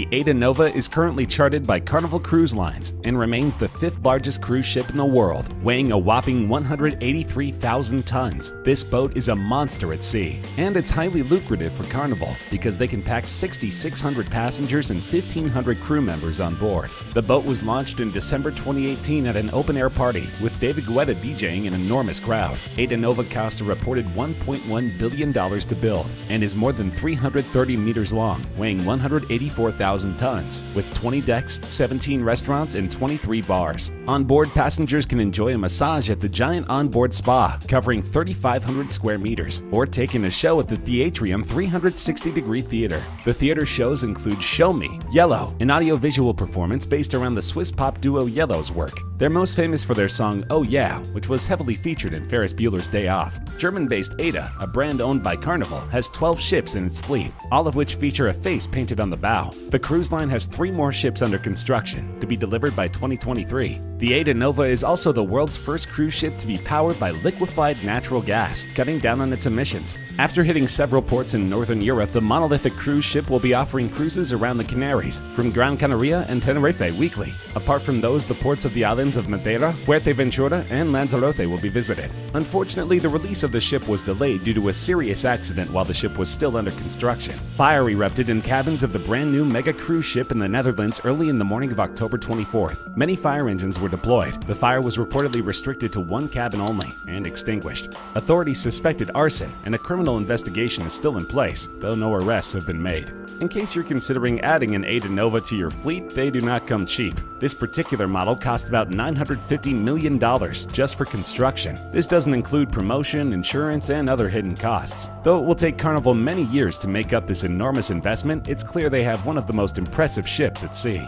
The Aida Nova is currently charted by Carnival Cruise Lines and remains the fifth largest cruise ship in the world, weighing a whopping 183,000 tons. This boat is a monster at sea, and it's highly lucrative for Carnival because they can pack 6,600 passengers and 1,500 crew members on board. The boat was launched in December 2018 at an open air party with David Guetta DJing an enormous crowd. Aida Nova cost a reported $1.1 billion to build and is more than 330 meters long, weighing 184,000 tons, with 20 decks, 17 restaurants, and 23 bars. Onboard passengers can enjoy a massage at the giant onboard spa, covering 3,500 square meters, or take in a show at the Theatrium 360 degree theater. The theater shows include Show Me, Yello, an audiovisual performance based around the Swiss pop duo Yello's work. They're most famous for their song Oh Yeah, which was heavily featured in Ferris Bueller's Day Off. German based Aida, a brand owned by Carnival, has 12 ships in its fleet, all of which feature a face painted on the bow. The cruise line has three more ships under construction to be delivered by 2023. The Aida Nova is also the world's first cruise ship to be powered by liquefied natural gas, cutting down on its emissions. After hitting several ports in northern Europe, the monolithic cruise ship will be offering cruises around the Canaries, from Gran Canaria and Tenerife weekly. Apart from those, the ports of the islands of Madeira, Fuerteventura, and Lanzarote will be visited. Unfortunately, the release of the ship was delayed due to a serious accident while the ship was still under construction. Fire erupted in cabins of the brand new mega cruise ship in the Netherlands early in the morning of October 24th. Many fire engines were deployed. The fire was reportedly restricted to one cabin only and extinguished. Authorities suspected arson, and a criminal investigation is still in place, though no arrests have been made. In case you're considering adding an Aida Nova to your fleet, they do not come cheap. This particular model cost about $950 million just for construction. This doesn't include promotion, insurance, and other hidden costs. Though it will take Carnival many years to make up this enormous investment, it's clear they have one of the most impressive ships at sea.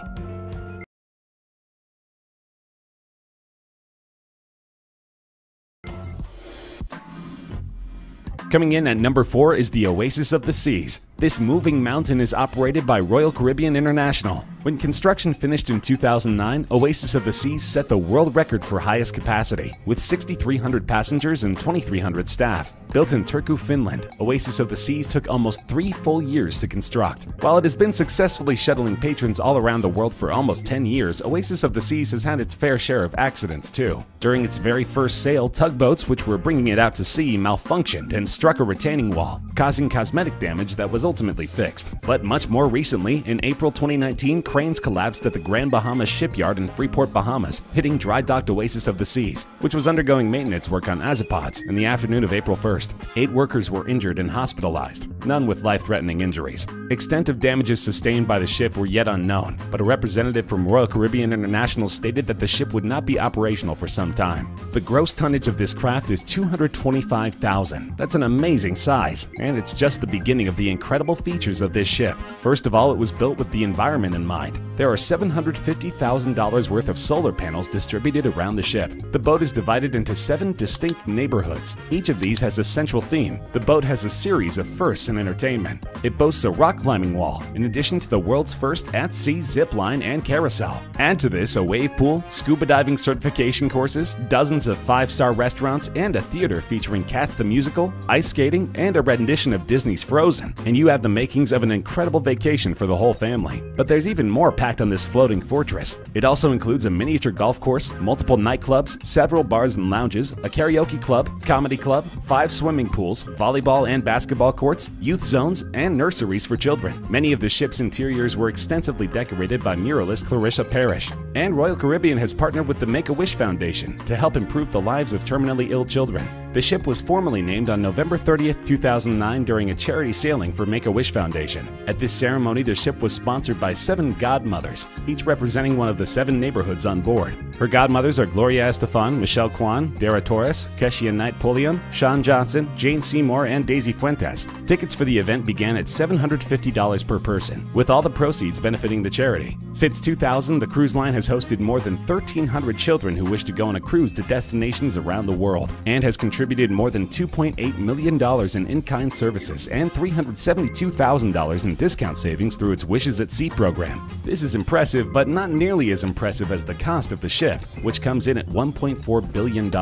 Coming in at number 4 is the Oasis of the Seas. This moving mountain is operated by Royal Caribbean International. When construction finished in 2009, Oasis of the Seas set the world record for highest capacity, with 6,300 passengers and 2,300 staff. Built in Turku, Finland, Oasis of the Seas took almost three full years to construct. While it has been successfully shuttling patrons all around the world for almost 10 years, Oasis of the Seas has had its fair share of accidents too. During its very first sail, tugboats which were bringing it out to sea malfunctioned and struck a retaining wall, causing cosmetic damage that was ultimately fixed. But much more recently, in April 2019, cranes collapsed at the Grand Bahama shipyard in Freeport, Bahamas, hitting dry docked Oasis of the Seas, which was undergoing maintenance work on azipods in the afternoon of April 1st. Eight workers were injured and hospitalized, none with life threatening injuries. Extent of damages sustained by the ship were yet unknown, but a representative from Royal Caribbean International stated that the ship would not be operational for some time. The gross tonnage of this craft is 225,000. That's an amazing size, and it's just the beginning of the incredible features of this ship. First of all, it was built with the environment in mind. There are $750,000 worth of solar panels distributed around the ship. The boat is divided into seven distinct neighborhoods. Each of these has a central theme. The boat has a series of firsts in entertainment. It boasts a rock climbing wall, in addition to the world's first at sea zip line and carousel. Add to this a wave pool, scuba diving certification courses, dozens of five star restaurants, and a theater featuring Cats the Musical, ice skating, and a rendition of Disney's Frozen. And you have the makings of an incredible vacation for the whole family. But there's even more packed on this floating fortress. It also includes a miniature golf course, multiple nightclubs, several bars and lounges, a karaoke club, comedy club, five swimming pools, volleyball and basketball courts, youth zones, and nurseries for children. Many of the ship's interiors were extensively decorated by muralist Clarissa Parrish. And Royal Caribbean has partnered with the Make a Wish Foundation to help improve the lives of terminally ill children. The ship was formally named on November 30th, 2009 during a charity sailing for Make a Wish Foundation. At this ceremony, the ship was sponsored by seven godmothers, each representing one of the seven neighborhoods on board. Her godmothers are Gloria Estefan, Michelle Kwan, Dara Torres, Keshia Knight Pulliam, Shawn Johnson, Jane Seymour, and Daisy Fuentes. Tickets for the event began at $750 per person, with all the proceeds benefiting the charity. Since 2000, the cruise line has hosted more than 1,300 children who wish to go on a cruise to destinations around the world and has contributed more than $2.8 million in in kind services and $372,000 in discount savings through its Wishes at Sea program. This is impressive, but not nearly as impressive as the cost of the ship. ship, which comes in at $1.4 billion.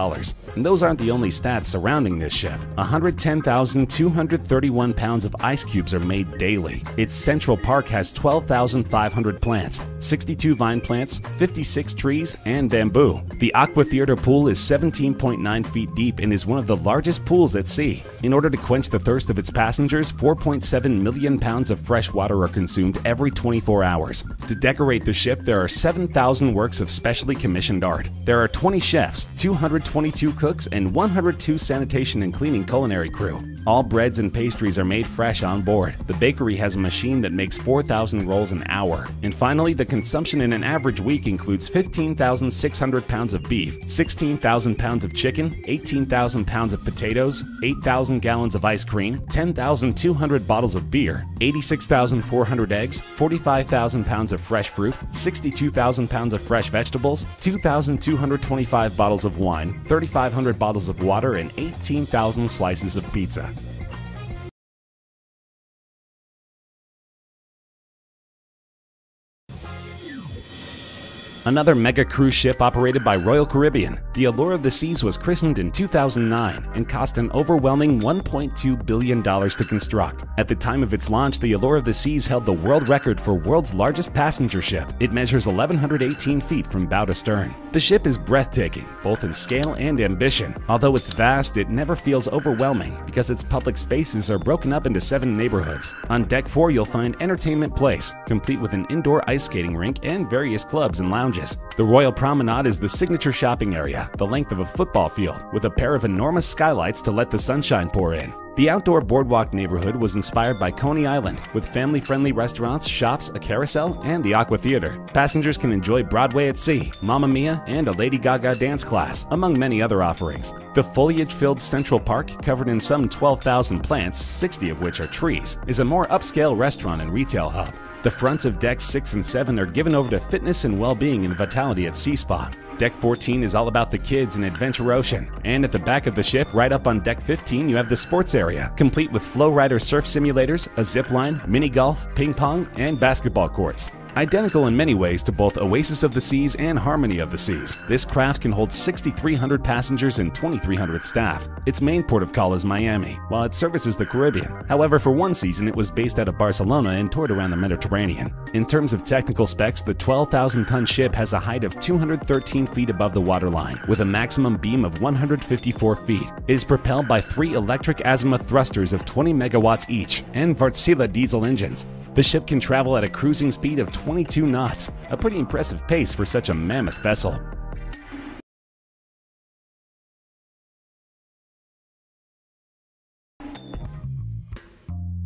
And those aren't the only stats surrounding this ship. 110,231 pounds of ice cubes are made daily. Its Central Park has 12,500 plants, 62 vine plants, 56 trees, and bamboo. The Aqua Theater pool is 17.9 feet deep and is one of the largest pools at sea. In order to quench the thirst of its passengers, 4.7 million pounds of fresh water are consumed every 24 hours. To decorate the ship, there are 7,000 works of specially commissioned art. There are 20 chefs, 222 cooks, and 102 sanitation and cleaning culinary crew. All breads and pastries are made fresh on board. The bakery has a machine that makes 4,000 rolls an hour. And finally, the consumption in an average week includes 15,600 pounds of beef, 16,000 pounds of chicken, 18,000 pounds of potatoes, 8,000 gallons of ice cream, 10,200 bottles of beer, 86,400 eggs, 45,000 pounds of fresh fruit, 62,000 pounds of fresh vegetables, 2,225 bottles of wine, 3,500 bottles of water, and 18,000 slices of pizza. Another mega cruise ship operated by Royal Caribbean, the Allure of the Seas was christened in 2009 and cost an overwhelming $1.2 billion to construct. At the time of its launch, the Allure of the Seas held the world record for world's largest passenger ship. It measures 1,118 feet from bow to stern. The ship is breathtaking, both in scale and ambition. Although it's vast, it never feels overwhelming because its public spaces are broken up into seven neighborhoods. On Deck 4, you'll find Entertainment Place, complete with an indoor ice skating rink and various clubs and lounges lounges. The Royal Promenade is the signature shopping area, the length of a football field, with a pair of enormous skylights to let the sunshine pour in. The outdoor boardwalk neighborhood was inspired by Coney Island, with family friendly restaurants, shops, a carousel, and the Aqua Theater. Passengers can enjoy Broadway at Sea, Mamma Mia, and a Lady Gaga dance class, among many other offerings. The foliage filled Central Park, covered in some 12,000 plants, 60 of which are trees, is a more upscale restaurant and retail hub. The fronts of decks 6 and 7 are given over to fitness and well-being and vitality at Sea Spa. Deck 14 is all about the kids and Adventure Ocean. And at the back of the ship, right up on Deck 15, you have the sports area, complete with Flow Rider surf simulators, a zip line, mini golf, ping pong, and basketball courts. Identical in many ways to both Oasis of the Seas and Harmony of the Seas, this craft can hold 6,300 passengers and 2,300 staff. Its main port of call is Miami, while it services the Caribbean. However, for one season it was based out of Barcelona and toured around the Mediterranean. In terms of technical specs, the 12,000-ton ship has a height of 213 feet above the waterline, with a maximum beam of 154 feet. It is propelled by three electric azimuth thrusters of 20 megawatts each and Wärtsilä diesel engines. The ship can travel at a cruising speed of 22 knots, a pretty impressive pace for such a mammoth vessel.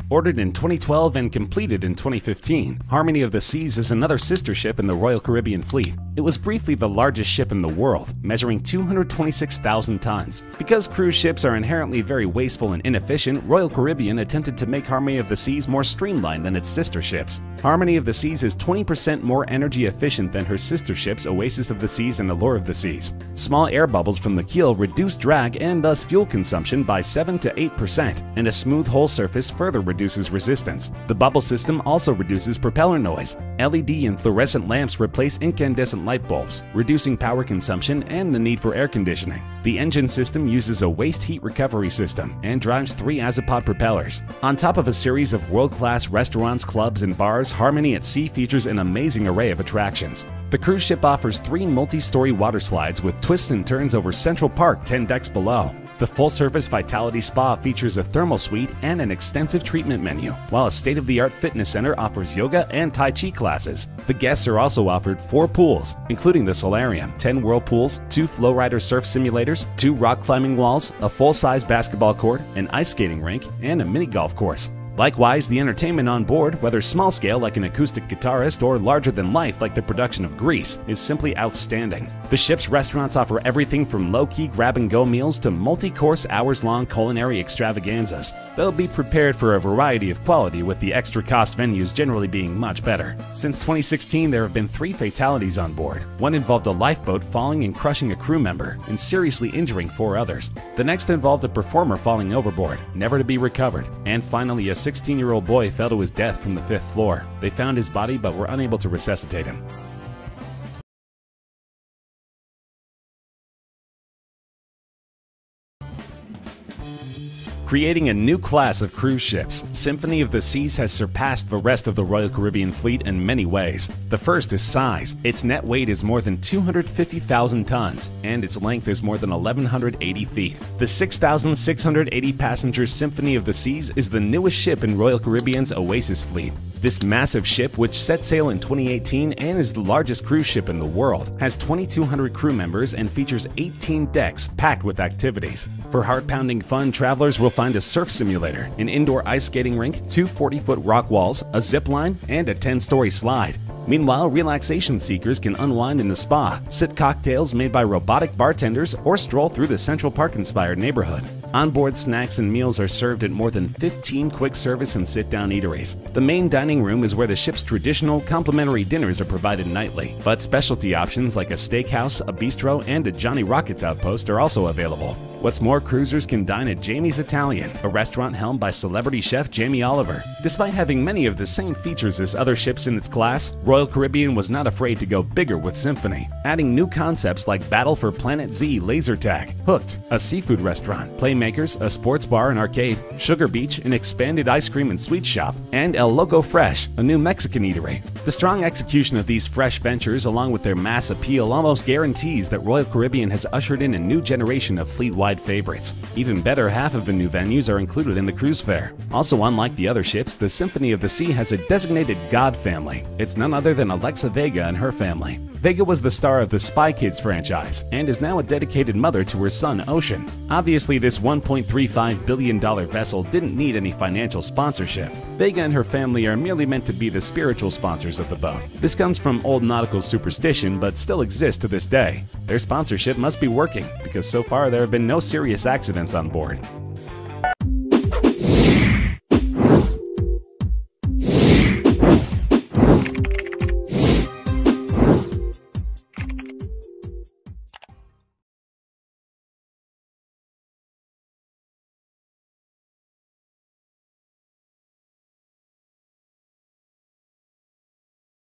Ordered in 2012 and completed in 2015, Harmony of the Seas is another sister ship in the Royal Caribbean fleet. It was briefly the largest ship in the world, measuring 226,000 tons. Because cruise ships are inherently very wasteful and inefficient, Royal Caribbean attempted to make Harmony of the Seas more streamlined than its sister ships. Harmony of the Seas is 20% more energy efficient than her sister ships Oasis of the Seas and Allure of the Seas. Small air bubbles from the keel reduce drag and thus fuel consumption by 7 to 8%, and a smooth hull surface further reduces resistance. The bubble system also reduces propeller noise. LED and fluorescent lamps replace incandescent light bulbs, reducing power consumption and the need for air conditioning. The engine system uses a waste heat recovery system and drives three Azipod propellers. On top of a series of world-class restaurants, clubs, and bars, Harmony at Sea features an amazing array of attractions. The cruise ship offers three multi-story water slides with twists and turns over Central Park 10 decks below. The full-service Vitality Spa features a thermal suite and an extensive treatment menu, while a state-of-the-art fitness center offers yoga and Tai Chi classes. The guests are also offered four pools, including the Solarium, 10 whirlpools, two Flowrider surf simulators, two rock climbing walls, a full-size basketball court, an ice skating rink, and a mini golf course. Likewise, the entertainment on board, whether small scale like an acoustic guitarist or larger than life like the production of Grease, is simply outstanding. The ship's restaurants offer everything from low key grab and go meals to multi course hours long culinary extravaganzas. They'll be prepared for a variety of quality, with the extra cost venues generally being much better. Since 2016, there have been three fatalities on board. One involved a lifeboat falling and crushing a crew member and seriously injuring four others. The next involved a performer falling overboard, never to be recovered. And finally, a 16 year old boy fell to his death from the fifth floor. They found his body but were unable to resuscitate him. Creating a new class of cruise ships, Symphony of the Seas has surpassed the rest of the Royal Caribbean fleet in many ways. The first is size. Its net weight is more than 250,000 tons, and its length is more than 1,180 feet. The 6,680 passenger Symphony of the Seas is the newest ship in Royal Caribbean's Oasis fleet. This massive ship, which set sail in 2018 and is the largest cruise ship in the world, has 2,200 crew members and features 18 decks packed with activities. For heart-pounding fun, travelers will find a surf simulator, an indoor ice skating rink, two 40-foot rock walls, a zip line, and a 10-story slide. Meanwhile, relaxation seekers can unwind in the spa, sip cocktails made by robotic bartenders, or stroll through the Central Park inspired neighborhood. Onboard snacks and meals are served at more than 15 quick service and sit down eateries. The main dining room is where the ship's traditional complimentary dinners are provided nightly, but specialty options like a steakhouse, a bistro, and a Johnny Rockets outpost are also available. What's more, cruisers can dine at Jamie's Italian, a restaurant helmed by celebrity chef Jamie Oliver. Despite having many of the same features as other ships in its class, Royal Caribbean was not afraid to go bigger with Symphony, adding new concepts like Battle for Planet Z laser tag, Hooked, a seafood restaurant, Playmakers, a sports bar and arcade, Sugar Beach, an expanded ice cream and sweet shop, and El Loco Fresh, a new Mexican eatery. The strong execution of these fresh ventures, along with their mass appeal, almost guarantees that Royal Caribbean has ushered in a new generation of fleet-wide favorites. Even better, half of the new venues are included in the cruise fare. Also, unlike the other ships, the Symphony of the Sea has a designated God family. It's none other than Alexa Vega and her family. Vega was the star of the Spy Kids franchise and is now a dedicated mother to her son Ocean. Obviously, this $1.35 billion vessel didn't need any financial sponsorship. Vega and her family are merely meant to be the spiritual sponsors of the boat. This comes from old nautical superstition but still exists to this day. Their sponsorship must be working because so far there have been no serious accidents on board.